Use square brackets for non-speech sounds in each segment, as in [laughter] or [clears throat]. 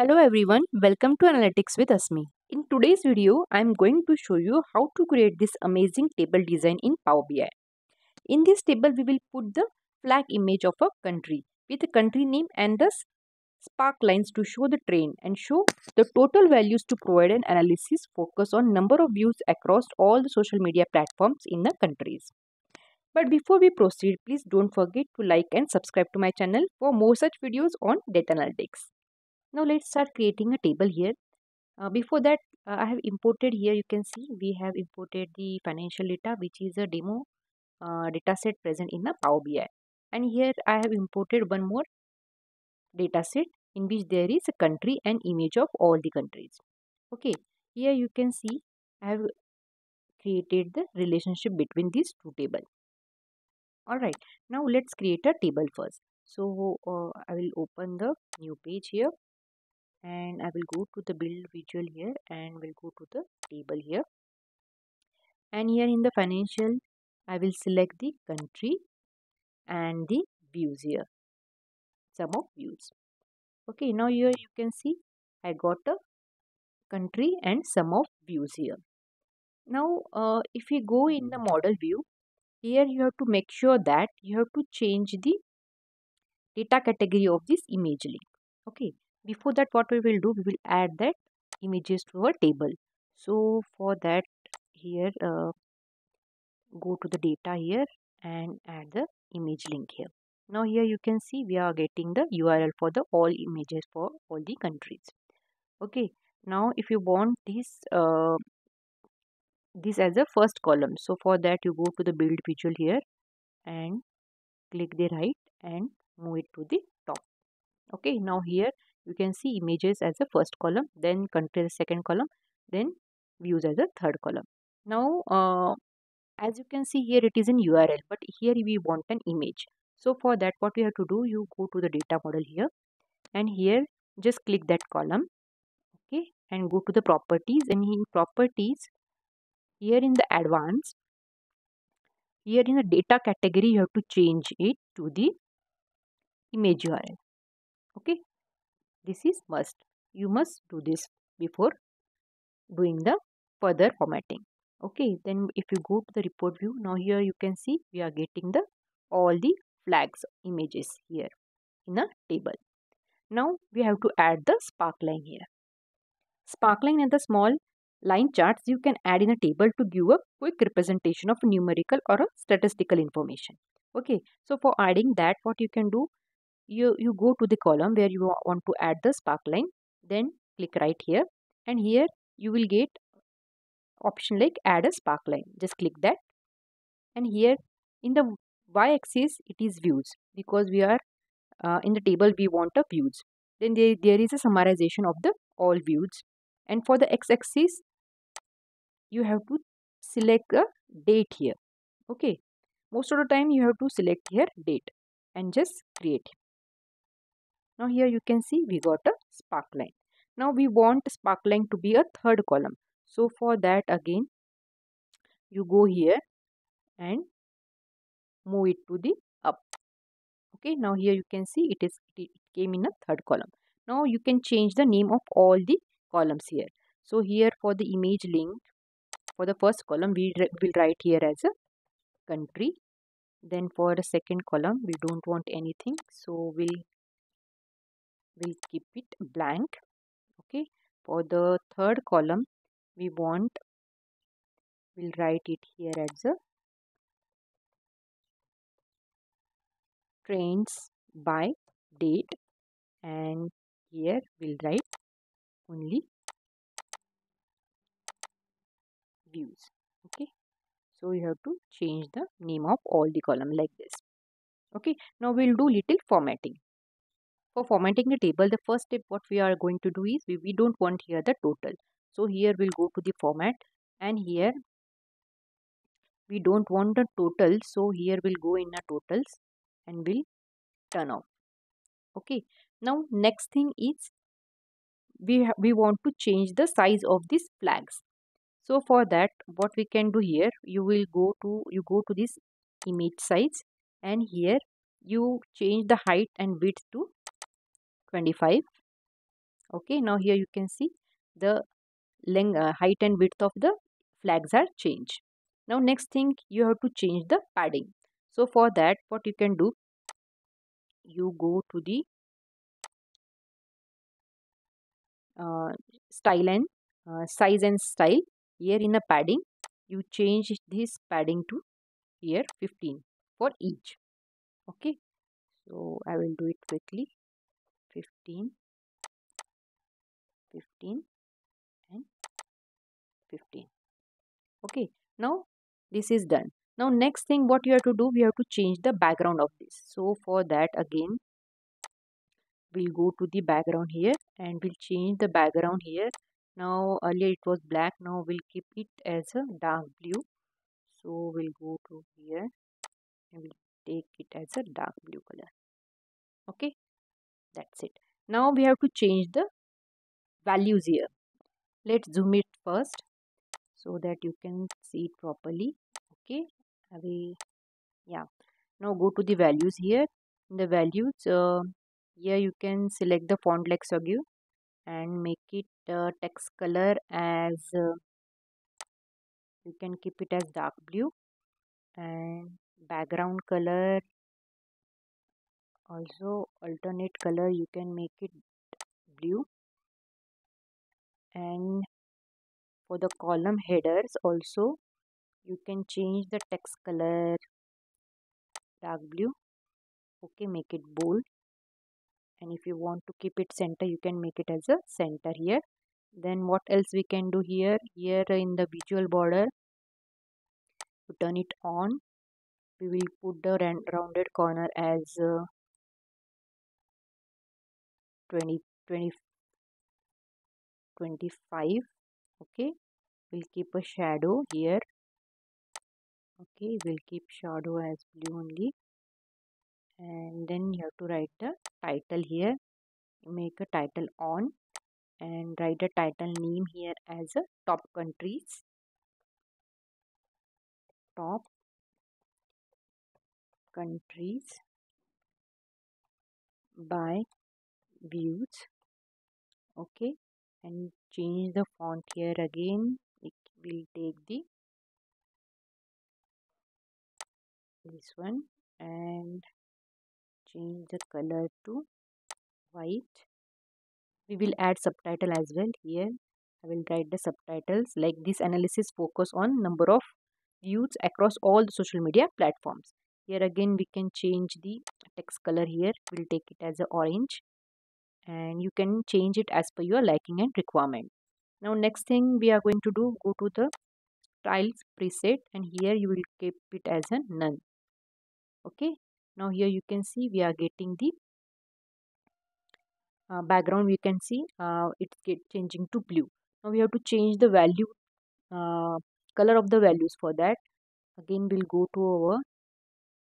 Hello everyone, welcome to Analytics with Asmi. In today's video, I am going to show you how to create this amazing table design in Power BI. In this table, we will put the flag image of a country with the country name and the spark lines to show the trend and show the total values to provide an analysis focus on number of views across all the social media platforms in the countries. But before we proceed, please don't forget to like and subscribe to my channel for more such videos on data analytics. Now let's start creating a table here. Uh, before that, uh, I have imported here, you can see we have imported the financial data which is a demo uh, data set present in the Power BI. And here I have imported one more data set in which there is a country and image of all the countries. Okay, here you can see I have created the relationship between these two tables. Alright, now let's create a table first. So uh, I will open the new page here and I will go to the build visual here and will go to the table here. And here in the financial I will select the country and the views here. Sum of views. Okay now here you can see I got a country and sum of views here. Now uh, if we go in the model view here you have to make sure that you have to change the data category of this image link. Okay before that what we will do we will add that images to our table. So for that here uh, go to the data here and add the image link here. Now here you can see we are getting the url for the all images for all the countries. Okay now if you want this uh, this as a first column so for that you go to the build visual here and click the right and move it to the top. Okay now here you can see images as a first column then country a second column then views as a third column. Now uh, as you can see here it is in url but here we want an image. So for that what we have to do you go to the data model here and here just click that column okay and go to the properties. And in properties here in the advanced here in the data category you have to change it to the image url okay this is must. You must do this before doing the further formatting. Okay then if you go to the report view now here you can see we are getting the all the flags images here in a table. Now we have to add the sparkline here. Sparkline and the small line charts you can add in a table to give a quick representation of numerical or a statistical information. Okay so for adding that what you can do you you go to the column where you want to add the sparkline then click right here. And here you will get option like add a sparkline just click that. And here in the y-axis it is views because we are uh, in the table we want a views. Then there, there is a summarization of the all views. And for the x-axis you have to select a date here. Okay. Most of the time you have to select here date and just create now here you can see we got a spark line. Now we want spark line to be a third column. So for that again you go here and move it to the up. Okay now here you can see it is it came in a third column. Now you can change the name of all the columns here. So here for the image link for the first column we will write here as a country then for the second column we don't want anything so we'll we'll keep it blank okay? For the third column we want we'll write it here as a trains by date and here we'll write only views okay? So you have to change the name of all the column like this okay? Now we'll do little formatting for formatting the table, the first step what we are going to do is we, we don't want here the total. So here we'll go to the format and here we don't want the total. So here we'll go in the totals and we'll turn off. Okay. Now next thing is we, we want to change the size of these flags. So for that what we can do here you will go to you go to this image size and here you change the height and width to 25 okay now here you can see the length uh, height and width of the flags are changed. Now next thing you have to change the padding. So for that what you can do you go to the uh, style and uh, size and style. Here in a padding you change this padding to here 15 for each. Okay so i will do it quickly 15 15 and 15 okay now this is done. Now next thing what you have to do we have to change the background of this. So for that again we'll go to the background here and we'll change the background here. Now earlier it was black now we'll keep it as a dark blue. So we'll go to here and we'll take it as a dark blue color. Okay that's it. Now we have to change the values here. Let's zoom it first so that you can see it properly. Okay. We yeah. Now go to the values here. In the values uh, here you can select the font like Segoe UI and make it uh, text color as uh, you can keep it as dark blue and background color also alternate color you can make it blue. And for the column headers also you can change the text color dark blue. Okay make it bold. And if you want to keep it center you can make it as a center here. Then what else we can do here? Here in the visual border to turn it on. We will put the rounded corner as uh, 20 20 25 okay? We'll keep a shadow here okay? We'll keep shadow as blue only. And then you have to write the title here. Make a title on and write the title name here as a top countries. Top countries by views okay? And change the font here again. It will take the this one and change the color to white. We will add subtitle as well here. I will write the subtitles. Like this analysis focus on number of views across all the social media platforms. Here again we can change the text color here. We'll take it as a orange and you can change it as per your liking and requirement. Now next thing we are going to do go to the styles preset and here you will keep it as a none okay? Now here you can see we are getting the uh, background. We can see uh, it's get changing to blue. Now we have to change the value uh, color of the values for that. Again we'll go to our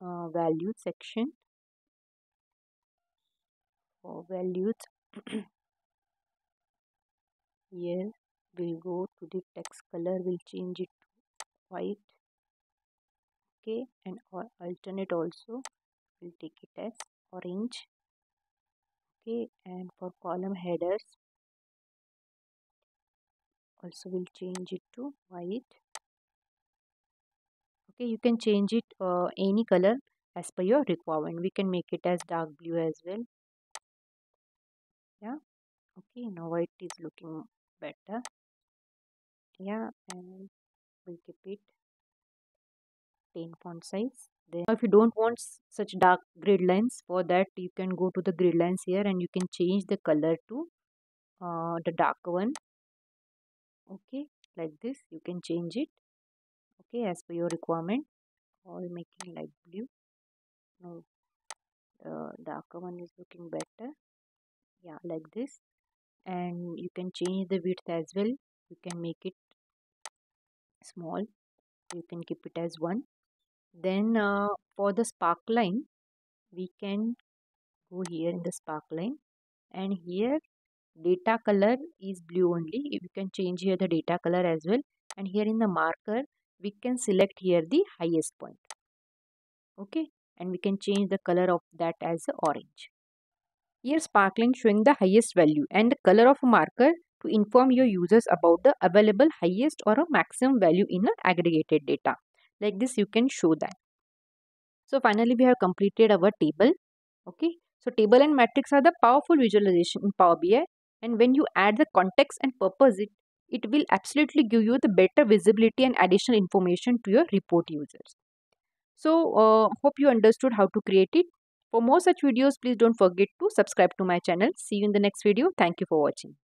uh, value section. For values [clears throat] here we'll go to the text. Color we'll change it to white. Okay and or alternate also. We'll take it as orange. Okay and for column headers also we'll change it to white. Okay you can change it uh, any color as per your requirement. We can make it as dark blue as well yeah. Okay now it is looking better. Yeah and we'll keep it 10 font size. Then if you don't want such dark grid lines for that you can go to the grid lines here and you can change the color to uh, the dark one. Okay like this you can change it. Okay as per your requirement. Or making light blue. No the darker one is looking better yeah like this. And you can change the width as well. You can make it small. You can keep it as 1 then uh, for the sparkline we can go here in the sparkline and here data color is blue only. You can change here the data color as well. And here in the marker we can select here the highest point. Okay? And we can change the color of that as orange Here sparkline showing the highest value and the color of a marker to inform your users about the available highest or a maximum value in the aggregated data. Like this you can show that. So finally we have completed our table. Okay. So table and matrix are the powerful visualization in Power BI and when you add the context and purpose it, it will absolutely give you the better visibility and additional information to your report users. So uh, hope you understood how to create it. For more such videos, please don't forget to subscribe to my channel. See you in the next video. Thank you for watching.